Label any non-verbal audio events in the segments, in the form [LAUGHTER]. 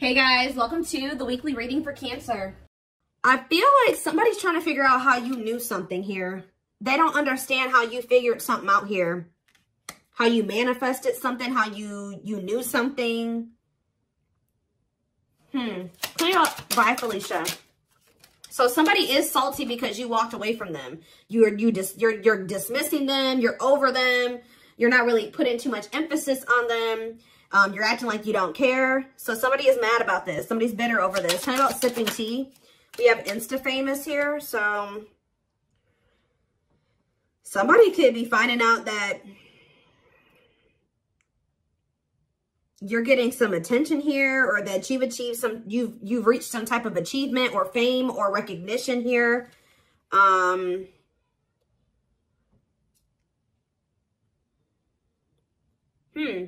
Hey guys, welcome to the weekly reading for Cancer. I feel like somebody's trying to figure out how you knew something here. They don't understand how you figured something out here. How you manifested something, how you you knew something. Hmm. Clear up. Bye, Felicia. So somebody is salty because you walked away from them. You're you just you're you're dismissing them. You're over them. You're not really putting too much emphasis on them. Um, you're acting like you don't care. So somebody is mad about this. Somebody's bitter over this. Tell me about sipping tea. We have Insta famous here. So somebody could be finding out that you're getting some attention here or that you've achieved some, you've, you've reached some type of achievement or fame or recognition here. Um, hmm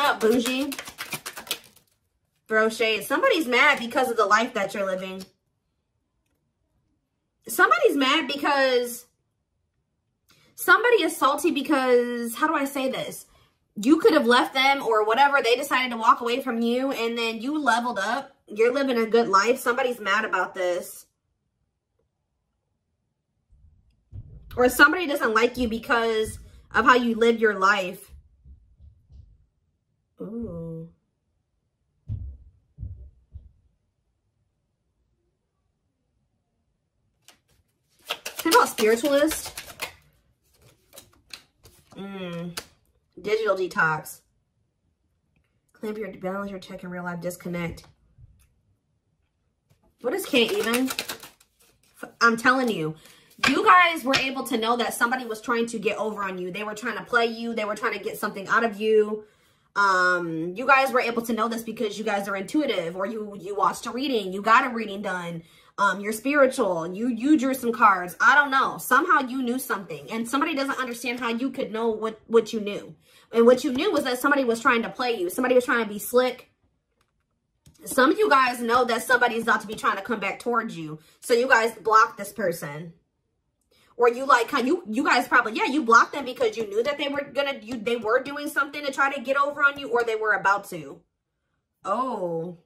up, bougie? Shade. Somebody's mad because of the life that you're living. Somebody's mad because somebody is salty because, how do I say this? You could have left them or whatever. They decided to walk away from you and then you leveled up. You're living a good life. Somebody's mad about this. Or somebody doesn't like you because of how you live your life. Ooh. About spiritualist. Mmm. Digital detox. Clamp your balance your check in real life disconnect. What is can't even? I'm telling you, you guys were able to know that somebody was trying to get over on you. They were trying to play you. They were trying to get something out of you um you guys were able to know this because you guys are intuitive or you you watched a reading you got a reading done. Um you're spiritual you you drew some cards. I don't know. Somehow you knew something and somebody doesn't understand how you could know what what you knew. And what you knew was that somebody was trying to play you somebody was trying to be slick. Some of you guys know that somebody's about to be trying to come back towards you. So you guys block this person or you like kind you you guys probably yeah you blocked them because you knew that they were gonna you they were doing something to try to get over on you or they were about to. Oh.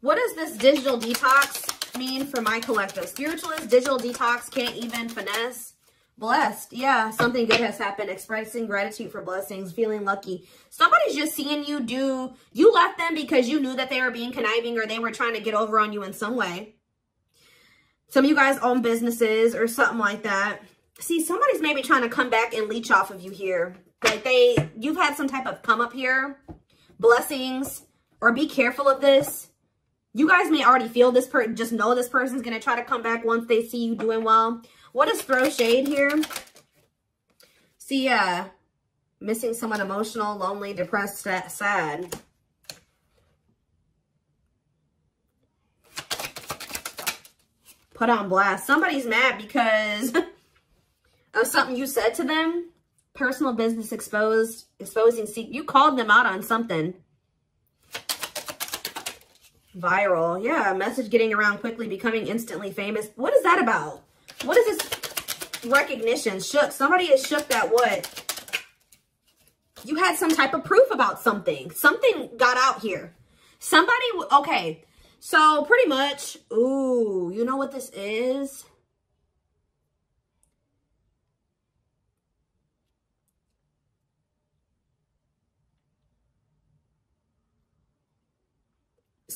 What does this digital detox mean for my collective? Spiritualist digital detox can't even finesse Blessed. Yeah, something good has happened. Expressing gratitude for blessings. Feeling lucky. Somebody's just seeing you do... You left them because you knew that they were being conniving or they were trying to get over on you in some way. Some of you guys own businesses or something like that. See, somebody's maybe trying to come back and leech off of you here. Like they... You've had some type of come up here. Blessings. Or be careful of this. You guys may already feel this person, just know this person's going to try to come back once they see you doing well. What is throw shade here? See, uh, missing someone emotional, lonely, depressed, sad. Put on blast. Somebody's mad because [LAUGHS] of something you said to them. Personal business exposed, exposing, see, you called them out on something. Viral. Yeah, message getting around quickly, becoming instantly famous. What is that about? What is this recognition? Shook. Somebody is shook that what? You had some type of proof about something. Something got out here. Somebody, okay. So pretty much, ooh, you know what this is?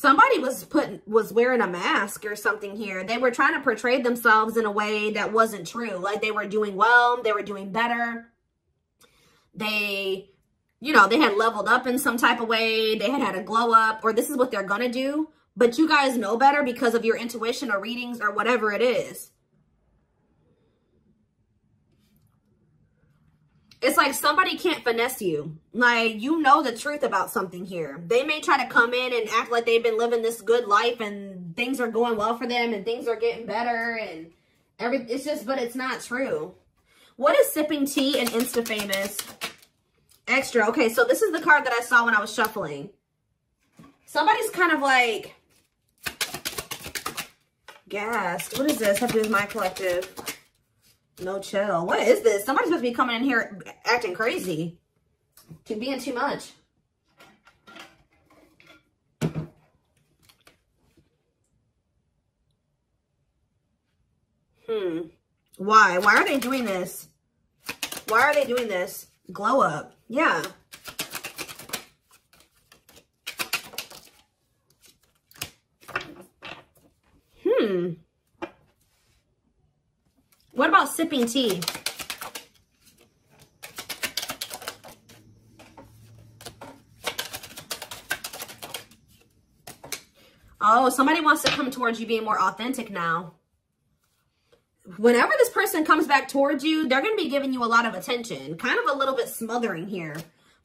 Somebody was putting was wearing a mask or something here. They were trying to portray themselves in a way that wasn't true. Like they were doing well, they were doing better. They, you know, they had leveled up in some type of way. They had had a glow up or this is what they're going to do. But you guys know better because of your intuition or readings or whatever it is. It's like somebody can't finesse you. Like, you know the truth about something here. They may try to come in and act like they've been living this good life and things are going well for them and things are getting better and every it's just, but it's not true. What is sipping tea and Insta famous? Extra. Okay, so this is the card that I saw when I was shuffling. Somebody's kind of like gassed. What is this? Have to do with my collective. No chill. What is this? Somebody's supposed to be coming in here acting crazy. To being too much. Hmm. Why? Why are they doing this? Why are they doing this? Glow up. Yeah. Hmm. What about sipping tea? Oh, somebody wants to come towards you being more authentic now. Whenever this person comes back towards you, they're going to be giving you a lot of attention. Kind of a little bit smothering here.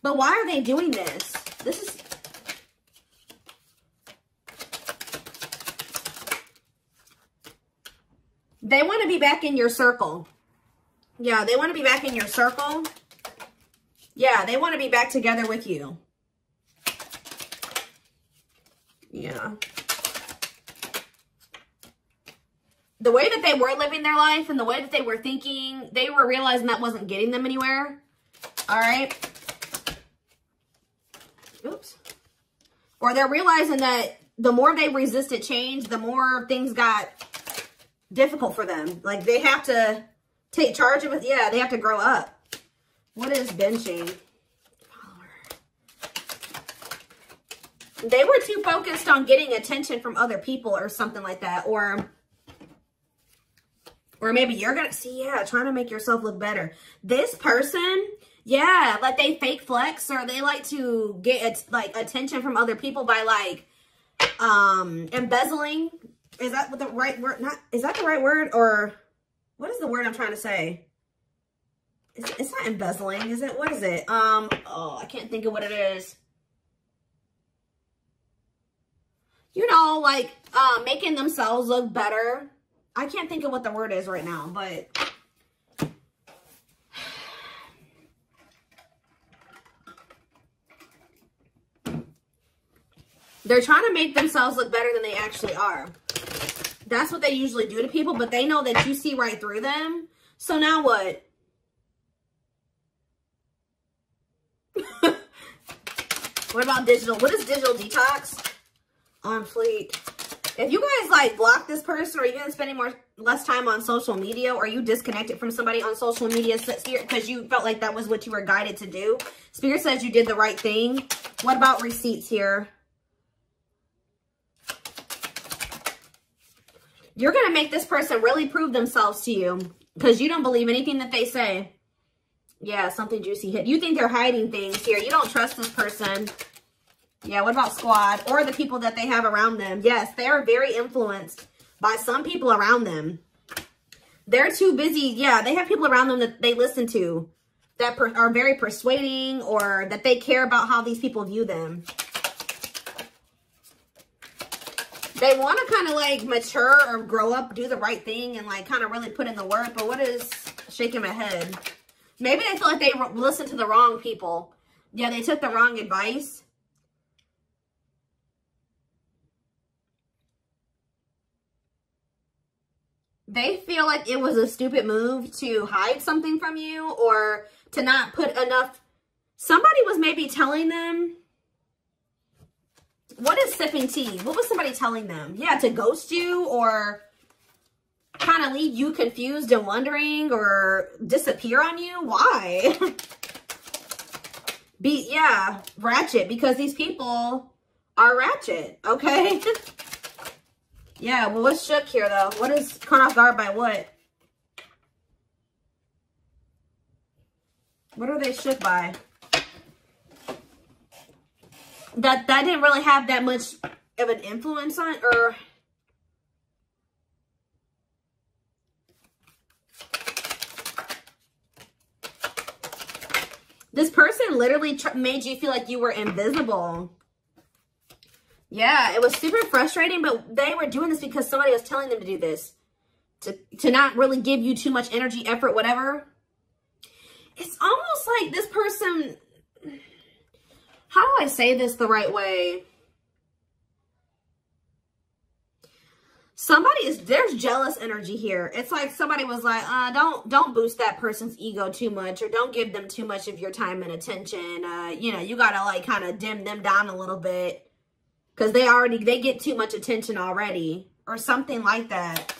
But why are they doing this? This is... They want to be back in your circle. Yeah, they want to be back in your circle. Yeah, they want to be back together with you. Yeah. the way that they were living their life and the way that they were thinking, they were realizing that wasn't getting them anywhere. All right. Oops. Or they're realizing that the more they resisted change, the more things got difficult for them. Like they have to take charge of it. Yeah, they have to grow up. What is benching? They were too focused on getting attention from other people or something like that. Or or maybe you're to see, yeah, trying to make yourself look better. This person, yeah, like they fake flex or they like to get like attention from other people by like um embezzling. Is that the right word? Not is that the right word or what is the word I'm trying to say? It's, it's not embezzling, is it? What is it? Um, oh, I can't think of what it is. You know, like uh, making themselves look better I can't think of what the word is right now, but [SIGHS] they're trying to make themselves look better than they actually are. That's what they usually do to people, but they know that you see right through them. So now what? [LAUGHS] what about digital? What is digital detox? On fleek. If you guys like block this person or you're gonna spend more less time on social media or you disconnected from somebody on social media because you felt like that was what you were guided to do, Spirit says you did the right thing. What about receipts here? You're gonna make this person really prove themselves to you because you don't believe anything that they say. Yeah, something juicy hit. You think they're hiding things here. You don't trust this person. Yeah, what about squad? Or the people that they have around them. Yes, they are very influenced by some people around them. They're too busy. Yeah, they have people around them that they listen to that are very persuading or that they care about how these people view them. They want to kind of like mature or grow up, do the right thing and like kind of really put in the work. But what is shaking my head? Maybe they feel like they listened to the wrong people. Yeah, they took the wrong advice. they feel like it was a stupid move to hide something from you or to not put enough. Somebody was maybe telling them. What is sipping tea? What was somebody telling them? Yeah, to ghost you or kind of leave you confused and wondering or disappear on you? Why? [LAUGHS] Be Yeah, ratchet because these people are ratchet, okay? [LAUGHS] Yeah, well, what's shook here, though? What is caught off guard by what? What are they shook by? That that didn't really have that much of an influence on, or... This person literally made you feel like you were invisible. Yeah, it was super frustrating, but they were doing this because somebody was telling them to do this. To, to not really give you too much energy, effort, whatever. It's almost like this person... How do I say this the right way? somebody is there's jealous energy here. It's like somebody was like uh don't don't boost that person's ego too much or don't give them too much of your time and attention. Uh you know you gotta like kind of dim them down a little bit because they already they get too much attention already or something like that.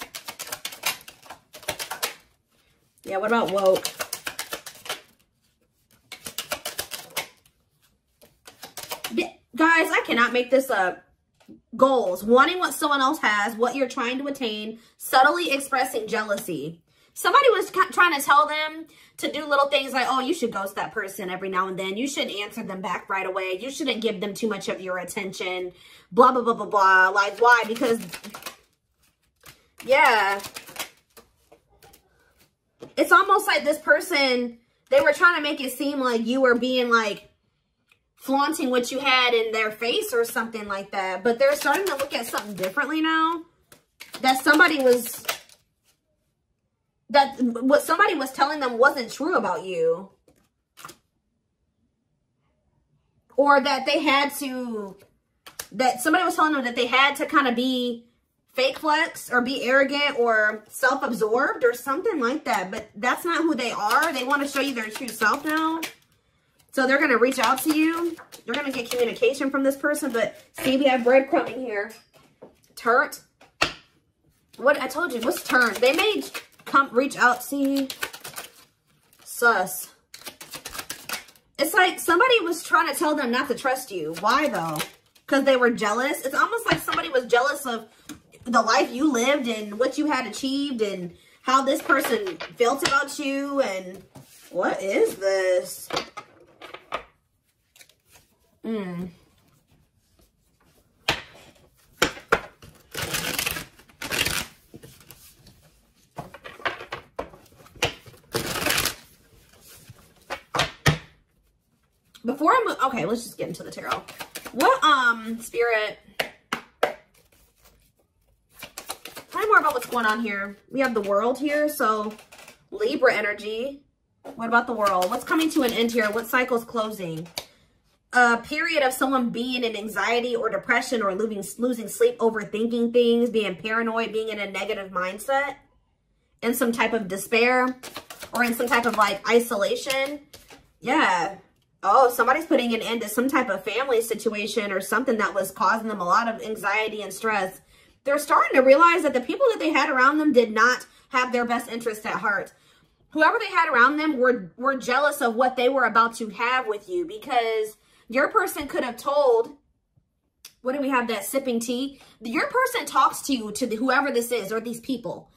Yeah what about woke guys i cannot make this up goals, wanting what someone else has, what you're trying to attain, subtly expressing jealousy. Somebody was trying to tell them to do little things like, oh, you should ghost that person every now and then. You shouldn't answer them back right away. You shouldn't give them too much of your attention. Blah, blah, blah, blah, blah. Like, why? Because, yeah. It's almost like this person, they were trying to make it seem like you were being like, flaunting what you had in their face or something like that. But they're starting to look at something differently now. That somebody was, that what somebody was telling them wasn't true about you. Or that they had to, that somebody was telling them that they had to kind of be fake flex or be arrogant or self-absorbed or something like that. But that's not who they are. They want to show you their true self now. So they're going to reach out to you. You're going to get communication from this person. But see, we have breadcrumbing here. Turret. What I told you, what's turn? They may come reach out. See, sus. It's like somebody was trying to tell them not to trust you. Why though? Because they were jealous. It's almost like somebody was jealous of the life you lived and what you had achieved and how this person felt about you and what is this? Mm. Before I move, okay, let's just get into the tarot. What, um, spirit, tell me more about what's going on here. We have the world here, so Libra energy. What about the world? What's coming to an end here? What cycle's closing? A period of someone being in anxiety or depression or losing, losing sleep, overthinking things, being paranoid, being in a negative mindset, in some type of despair, or in some type of like isolation. Yeah. Oh, somebody's putting an end to some type of family situation or something that was causing them a lot of anxiety and stress. They're starting to realize that the people that they had around them did not have their best interests at heart. Whoever they had around them were, were jealous of what they were about to have with you because your person could have told, what do we have that sipping tea? Your person talks to you, to the, whoever this is, or these people.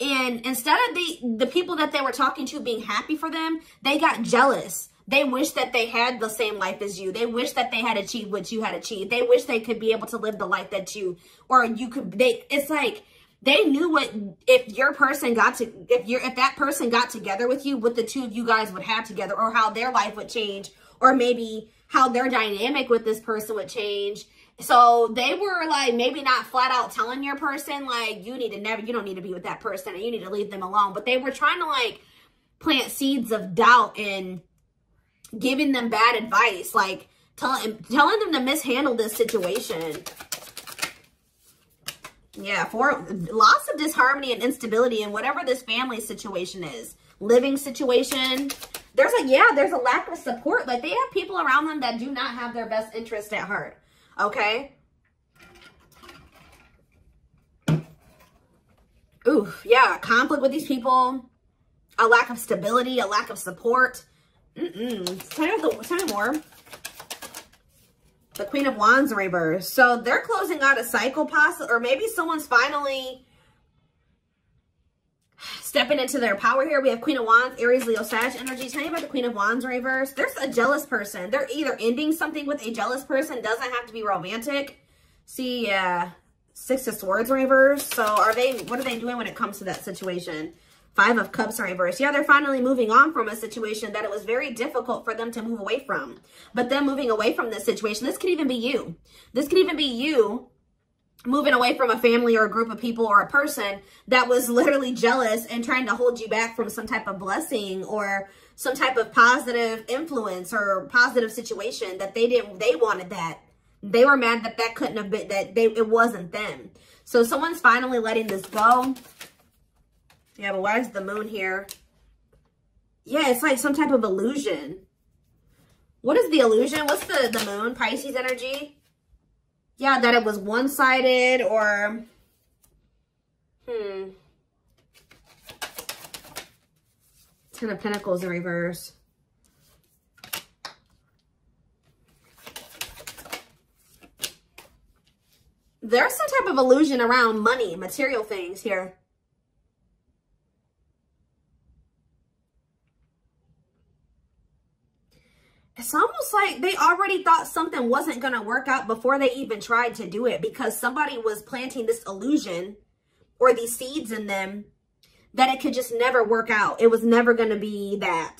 And instead of the, the people that they were talking to being happy for them, they got jealous. They wish that they had the same life as you. They wish that they had achieved what you had achieved. They wish they could be able to live the life that you, or you could, they, it's like, they knew what, if your person got to, if you're, if that person got together with you, what the two of you guys would have together, or how their life would change, or maybe how their dynamic with this person would change. So they were like maybe not flat out telling your person like you need to never you don't need to be with that person and you need to leave them alone. But they were trying to like plant seeds of doubt and giving them bad advice, like telling telling them to mishandle this situation. Yeah, for lots of disharmony and instability in whatever this family situation is. Living situation, there's a, yeah, there's a lack of support. Like they have people around them that do not have their best interest at heart. Okay. Ooh, yeah, conflict with these people, a lack of stability, a lack of support. Mm-mm. Tell me, the, tell me more. The Queen of Wands reverse. So they're closing out a cycle, possibly, or maybe someone's finally stepping into their power here. We have Queen of Wands, Aries, Leo, Sag energy. Tell me about the Queen of Wands reverse. There's a jealous person. They're either ending something with a jealous person. Doesn't have to be romantic. See, yeah. Six of Swords reverse. So are they, what are they doing when it comes to that situation? Five of Cups reverse. Yeah, they're finally moving on from a situation that it was very difficult for them to move away from. But them moving away from this situation, this could even be you. This could even be you moving away from a family or a group of people or a person that was literally jealous and trying to hold you back from some type of blessing or some type of positive influence or positive situation that they didn't they wanted that they were mad that that couldn't have been that they it wasn't them So someone's finally letting this go. Yeah, but why is the moon here? Yeah, it's like some type of illusion. What is the illusion? What's the, the moon? Pisces energy? Yeah, that it was one-sided or... Hmm. Ten of Pentacles in reverse. There's some type of illusion around money, material things here. It's almost like they already thought something wasn't going to work out before they even tried to do it because somebody was planting this illusion or these seeds in them that it could just never work out. It was never going to be that.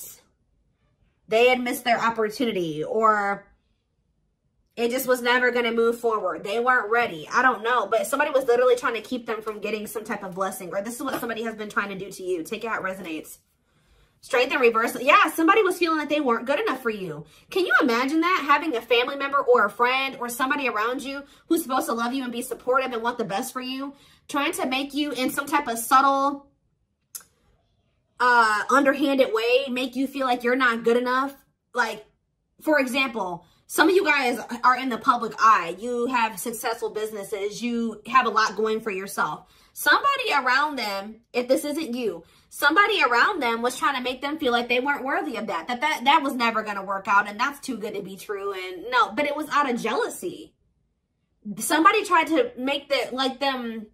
They had missed their opportunity or it just was never going to move forward. They weren't ready. I don't know. But somebody was literally trying to keep them from getting some type of blessing. Or this is what somebody has been trying to do to you. Take it resonates. Strength and reverse. Yeah, somebody was feeling that they weren't good enough for you. Can you imagine that? Having a family member or a friend or somebody around you who's supposed to love you and be supportive and want the best for you, trying to make you in some type of subtle, uh, underhanded way, make you feel like you're not good enough. Like, for example, some of you guys are in the public eye. You have successful businesses. You have a lot going for yourself. Somebody around them, if this isn't you, somebody around them was trying to make them feel like they weren't worthy of that. That that, that was never going to work out and that's too good to be true. And no, but it was out of jealousy. Somebody tried to make the like them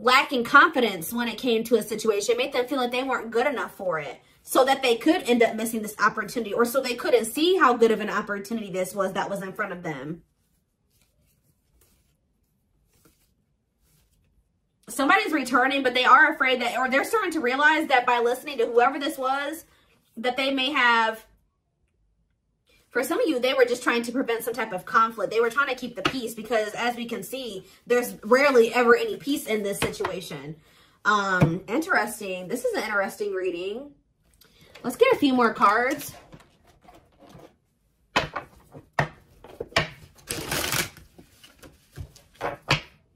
lacking confidence when it came to a situation, make them feel like they weren't good enough for it so that they could end up missing this opportunity or so they couldn't see how good of an opportunity this was that was in front of them. somebody's returning, but they are afraid that, or they're starting to realize that by listening to whoever this was, that they may have, for some of you, they were just trying to prevent some type of conflict. They were trying to keep the peace because as we can see, there's rarely ever any peace in this situation. Um, interesting. This is an interesting reading. Let's get a few more cards.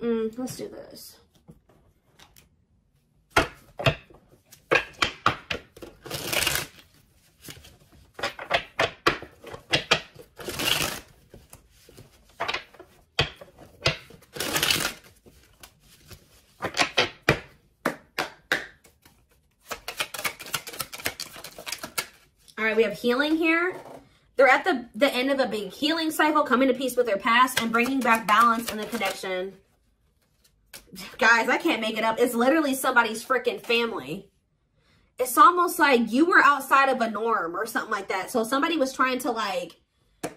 Mm, let's do this. right, we have healing here. They're at the, the end of a big healing cycle, coming to peace with their past and bringing back balance in the connection. Guys, I can't make it up. It's literally somebody's freaking family. It's almost like you were outside of a norm or something like that. So somebody was trying to like, [SIGHS]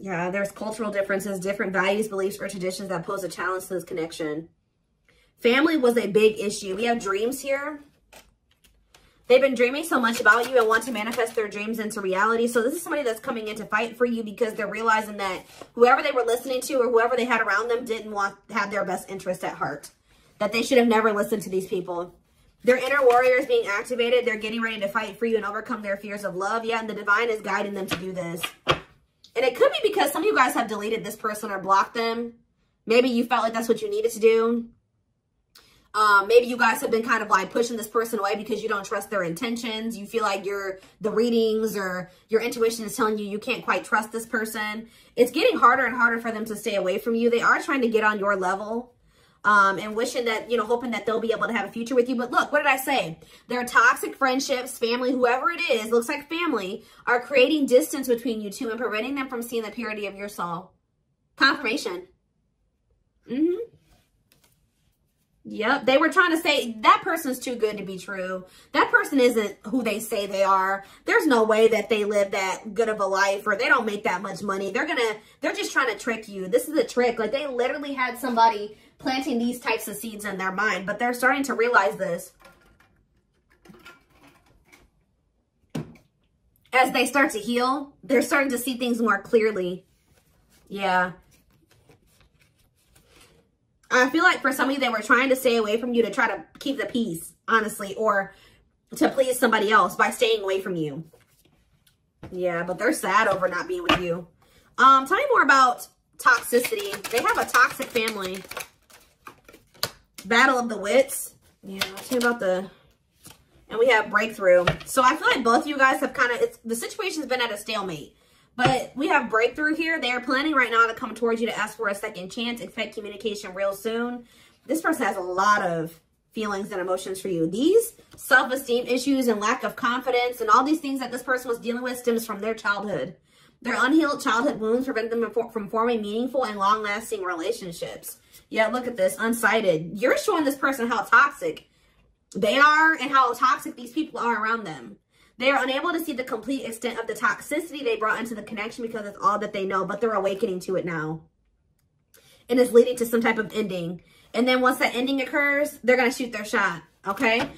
yeah, there's cultural differences, different values, beliefs, or traditions that pose a challenge to this connection. Family was a big issue. We have dreams here. They've been dreaming so much about you and want to manifest their dreams into reality. So this is somebody that's coming in to fight for you because they're realizing that whoever they were listening to or whoever they had around them didn't want have their best interest at heart. That they should have never listened to these people. Their inner warrior is being activated. They're getting ready to fight for you and overcome their fears of love. Yeah, and the divine is guiding them to do this. And it could be because some of you guys have deleted this person or blocked them. Maybe you felt like that's what you needed to do. Um, maybe you guys have been kind of like pushing this person away because you don't trust their intentions. You feel like your the readings or your intuition is telling you you can't quite trust this person. It's getting harder and harder for them to stay away from you. They are trying to get on your level um, and wishing that, you know, hoping that they'll be able to have a future with you. But look, what did I say? Their toxic friendships, family, whoever it is, looks like family, are creating distance between you two and preventing them from seeing the purity of your soul. Confirmation. Mm-hmm. Yep, they were trying to say that person's too good to be true. That person isn't who they say they are. There's no way that they live that good of a life or they don't make that much money. They're gonna, they're just trying to trick you. This is a trick. Like they literally had somebody planting these types of seeds in their mind, but they're starting to realize this. As they start to heal, they're starting to see things more clearly. Yeah. I feel like for some of you, they were trying to stay away from you to try to keep the peace, honestly, or to please somebody else by staying away from you. Yeah, but they're sad over not being with you. Um, tell me more about toxicity. They have a toxic family. Battle of the wits. Yeah, tell me about the... And we have breakthrough. So I feel like both of you guys have kind of... It's The situation's been at a stalemate. But we have breakthrough here. They are planning right now to come towards you to ask for a second chance. Expect communication real soon. This person has a lot of feelings and emotions for you. These self-esteem issues and lack of confidence and all these things that this person was dealing with stems from their childhood. Their unhealed childhood wounds prevent them from forming meaningful and long-lasting relationships. Yeah, look at this, unsighted. You're showing this person how toxic they are and how toxic these people are around them. They are unable to see the complete extent of the toxicity they brought into the connection because it's all that they know, but they're awakening to it now. And it's leading to some type of ending. And then once that ending occurs, they're going to shoot their shot. Okay?